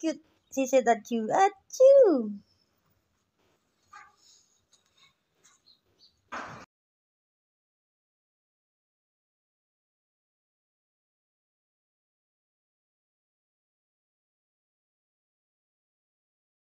Good. She said that you ah, are you.